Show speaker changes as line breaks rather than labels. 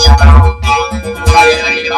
しゃべろう。投げないけ。